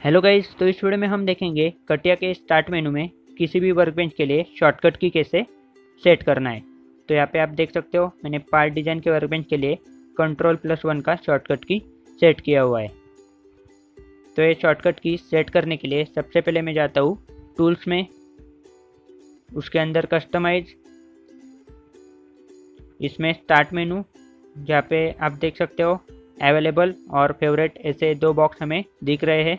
Hello guys तो इस video में हम देखेंगे कटिया के स्टार्ट मेनू में किसी भी वर्कबेंच के लिए शॉर्टकट की कैसे सेट करना है। तो यहाँ पे आप देख सकते हो, मैंने पार्ट डिज़ाइन के वर्कबेंच के लिए कंट्रोल प्लस वन का शॉर्टकट की सेट किया हुआ है। तो ये शॉर्टकट की सेट करने के लिए सबसे पहले मैं जाता हूँ टूल्स में। उसके अंदर कस्टमाइज इसमें स्टार्ट मेनू जहाँ पे आप देख सकते हो अवेलेबल और फेवरेट ऐसे दो बॉक्स हमें दिख रहे हैं।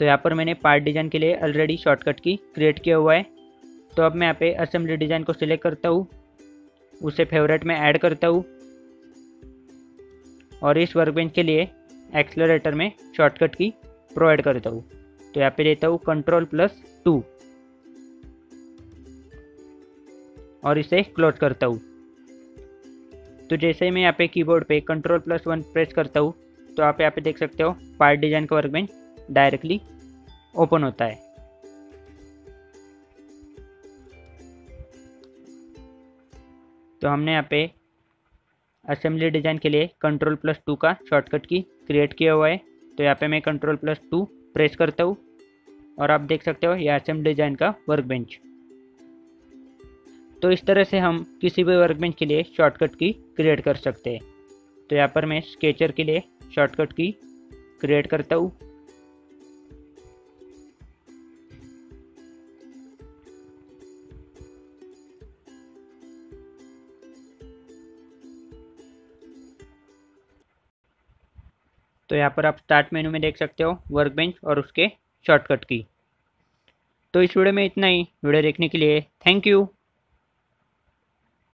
तो यहाँ पर मैंने पार्ट डिज़ाइन के लिए ऑलरेडी शॉर्टकट की क्रिएट किया हुआ है। तो अब मैं यहाँ पे असेंबली डिज़ाइन को सिलेक्ट करता हूँ। उसे फेवरेट में ऐड करता हूँ। और इस वर्कबेंच के लिए एक्सलरेटर में शॉर्टकट की प्रोवाइड करता हूँ। तो यहाँ पे देता हूँ कंट्रोल प्लस टू और इसे क्लोज करता हूँ। तो जैसे ही मैं यहाँ पे कीबोर्ड पे कंट्रोल प्लस वन प्रेस करता हूँ तो आप यहाँ पे देख सकते हो पार्ट डिज़ाइन का वर्कबेंच डायरेक्टली ओपन होता है। तो हमने यहाँ पे असेंबली डिज़ाइन के लिए कंट्रोल प्लस टू का शॉर्टकट की क्रिएट किया हुआ है। तो यहाँ पे मैं कंट्रोल प्लस टू प्रेस करता हूँ और आप देख सकते हो यह असेंबली डिज़ाइन का वर्क बेंच तो इस तरह से हम किसी भी वर्कबेंच के लिए शॉर्टकट की क्रिएट कर सकते हैं। तो यहाँ पर मैं स्केचर के लिए शॉर्टकट की क्रिएट करता हूँ। तो यहाँ पर आप स्टार्ट मेनू में देख सकते हो वर्क बेंच और उसके शॉर्टकट की। तो इस वीडियो में इतना ही। वीडियो देखने के लिए थैंक यू